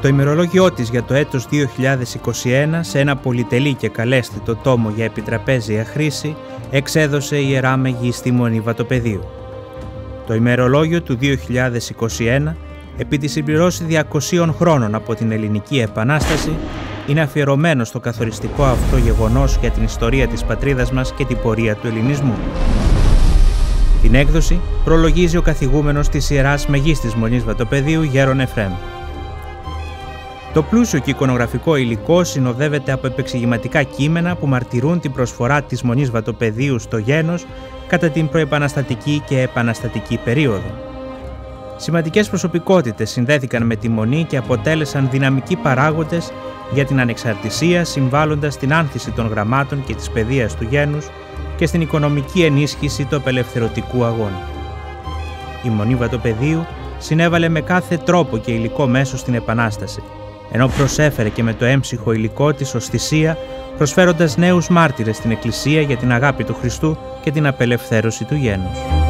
Το ημερολόγιό της για το έτος 2021 σε ένα πολυτελή και καλέσθητο τόμο για επιτραπέζια χρήση εξέδωσε η Ιερά Μεγίστη Μονή Βατοπεδίου. Το ημερολόγιο του 2021 επί τη συμπληρώση 200 χρόνων από την Ελληνική Επανάσταση είναι αφιερωμένο στο καθοριστικό αυτό γεγονός για την ιστορία της πατρίδας μας και την πορεία του ελληνισμού. Την έκδοση προλογίζει ο καθηγούμενος της Ιεράς Μεγίστης Μονής Βατοπεδίου Γέρον Εφρέμ. Το πλούσιο και εικονογραφικό υλικό συνοδεύεται από επεξηγηματικά κείμενα που μαρτυρούν την προσφορά της Μονής Βατοπεδίου στο γένος κατά την προεπαναστατική και επαναστατική περίοδο. Σημαντικές προσωπικότητες συνδέθηκαν με τη Μονή και αποτέλεσαν δυναμικοί παράγοντες για την ανεξαρτησία συμβάλλοντας στην άνθηση των γραμμάτων και της παιδείας του γένους και στην οικονομική ενίσχυση του απελευθερωτικού αγώνα. Η Μονή Βατοπεδίου συνέβαλε με κάθε τρόπο και υλικό μέσο στην Επανάσταση, ενώ προσέφερε και με το έμψυχο υλικό της ως θυσία, προσφέροντας νέους μάρτυρες στην Εκκλησία για την αγάπη του Χριστού και την απελευθέρωση του γένους.